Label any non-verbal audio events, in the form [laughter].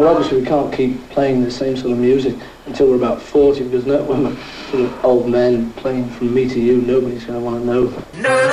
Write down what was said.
But obviously we can't keep playing the same sort of music until we're about 40 because no, when [laughs] we're sort of old men playing from me to you, nobody's going to want to know.